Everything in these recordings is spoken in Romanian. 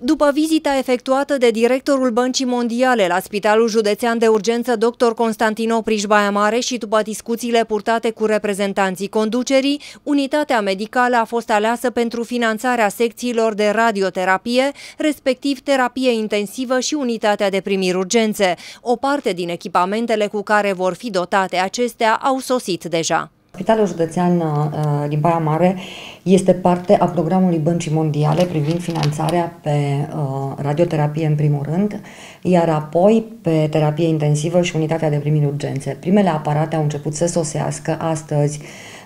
După vizita efectuată de directorul Băncii Mondiale la Spitalul Județean de Urgență Dr. Constantino Prișbaia Mare și după discuțiile purtate cu reprezentanții conducerii, unitatea medicală a fost aleasă pentru finanțarea secțiilor de radioterapie, respectiv terapie intensivă și unitatea de primiri urgențe. O parte din echipamentele cu care vor fi dotate acestea au sosit deja. Spitalul Județean uh, din Baia Mare este parte a programului Băncii Mondiale privind finanțarea pe uh, radioterapie în primul rând, iar apoi pe terapie intensivă și unitatea de primiri urgențe. Primele aparate au început să sosească astăzi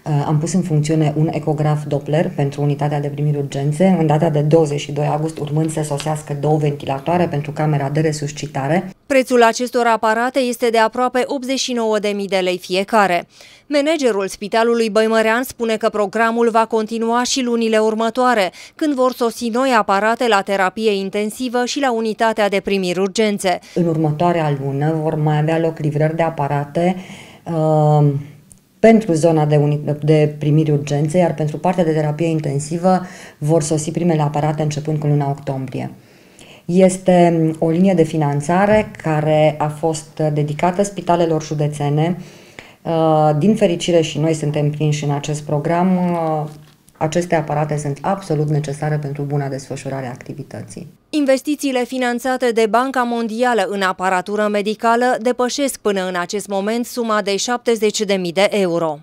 Uh, am pus în funcțiune un ecograf Doppler pentru unitatea de primiri urgențe, în data de 22 august, urmând să sosească două ventilatoare pentru camera de resuscitare. Prețul acestor aparate este de aproape 89.000 de lei fiecare. Managerul Spitalului Băimărean spune că programul va continua și lunile următoare, când vor sosi noi aparate la terapie intensivă și la unitatea de primiri urgențe. În următoarea lună vor mai avea loc livrări de aparate uh, pentru zona de, de primiri urgențe, iar pentru partea de terapie intensivă vor sosi primele aparate începând cu luna octombrie. Este o linie de finanțare care a fost dedicată spitalelor județene. Uh, din fericire și noi suntem prinși în acest program, uh, aceste aparate sunt absolut necesare pentru buna desfășurare a activității. Investițiile finanțate de Banca Mondială în aparatură medicală depășesc până în acest moment suma de 70.000 de euro.